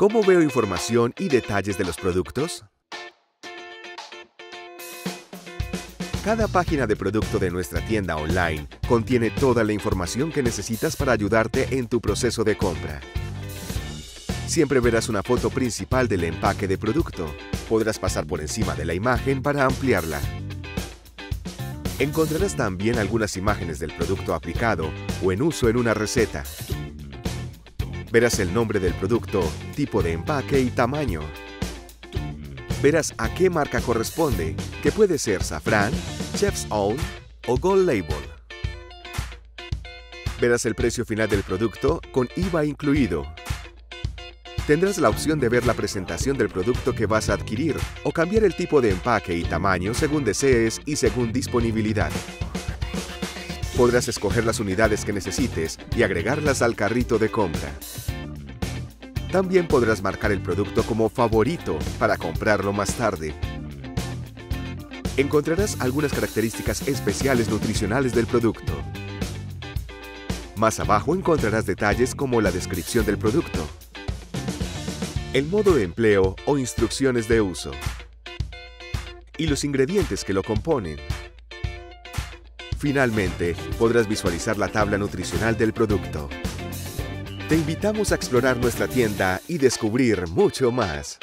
¿Cómo veo información y detalles de los productos? Cada página de producto de nuestra tienda online contiene toda la información que necesitas para ayudarte en tu proceso de compra. Siempre verás una foto principal del empaque de producto. Podrás pasar por encima de la imagen para ampliarla. Encontrarás también algunas imágenes del producto aplicado o en uso en una receta. Verás el nombre del producto, tipo de empaque y tamaño verás a qué marca corresponde, que puede ser Safran, Chef's Own o Gold Label. Verás el precio final del producto con IVA incluido. Tendrás la opción de ver la presentación del producto que vas a adquirir o cambiar el tipo de empaque y tamaño según desees y según disponibilidad. Podrás escoger las unidades que necesites y agregarlas al carrito de compra. También podrás marcar el producto como favorito para comprarlo más tarde. Encontrarás algunas características especiales nutricionales del producto. Más abajo encontrarás detalles como la descripción del producto, el modo de empleo o instrucciones de uso, y los ingredientes que lo componen. Finalmente, podrás visualizar la tabla nutricional del producto. Te invitamos a explorar nuestra tienda y descubrir mucho más.